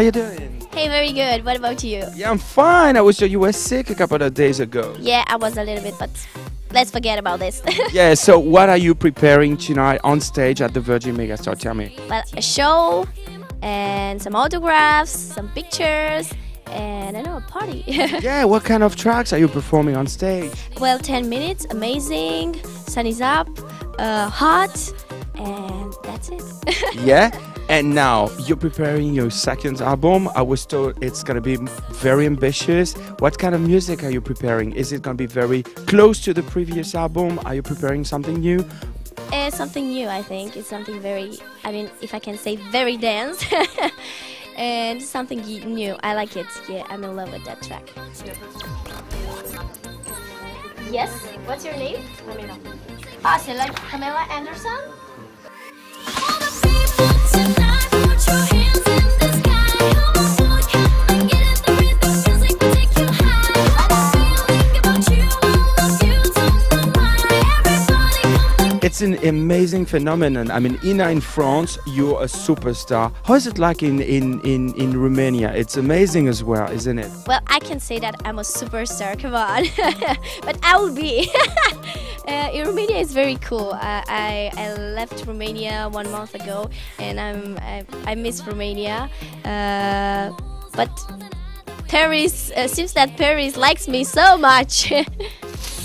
How you doing? Hey, very good. What about you? Yeah, I'm fine. I was you were sick a couple of days ago. Yeah, I was a little bit, but let's forget about this. yeah. So what are you preparing tonight on stage at the Virgin Megastore? Tell me. well, a show and some autographs, some pictures, and I know a party. Yeah. What kind of tracks are you performing on stage? well, 10 minutes, amazing. Sun is up, uh, hot, and that's it. yeah. And now you're preparing your second album. I was told it's gonna be very ambitious. What kind of music are you preparing? Is it gonna be very close to the previous album? Are you preparing something new? It's something new, I think. It's something very, I mean, if I can say, very dance. and something new. I like it. Yeah, I'm in love with that track. Yes, what's your name? Pamela. Ah, c'est like Pamela Anderson? It's an amazing phenomenon. I mean, INNA in France, you're a superstar. How is it like in, in, in, in Romania? It's amazing as well, isn't it? Well, I can say that I'm a superstar. Come on, but I will be. uh, Romania is very cool. I, I I left Romania one month ago, and I'm I, I miss Romania. Uh, but Paris uh, seems that Paris likes me so much.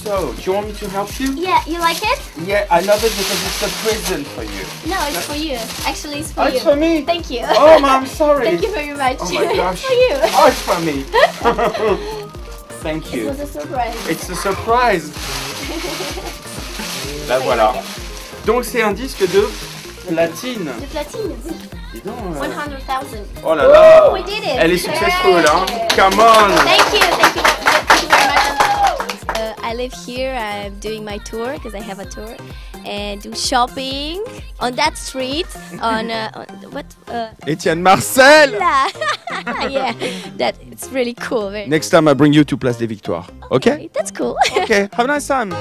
So, do you want me to help you? yeah, you like it? Yeah, I love it because it's a present for you. No, it's for you. Actually, it's for Oh, you. it's for me? Thank you. Oh, I'm sorry. Thank you very much. Oh my gosh. for you. Oh, it's for me. Thank you. It was a surprise. It's a surprise. La voilà. Donc c'est un disque de platine. The platine. Dis donc, euh, 100,000. Oh là là. Ooh, we did it. Elle est successful, hein. Come on. Thank you, thank you live here. I'm doing my tour because I have a tour, and do shopping on that street on, uh, on what? Uh, Etienne Marcel. Yeah, that it's really cool. Very, Next time I bring you to Place des Victoires. Okay? That's cool. Okay. Have a nice time.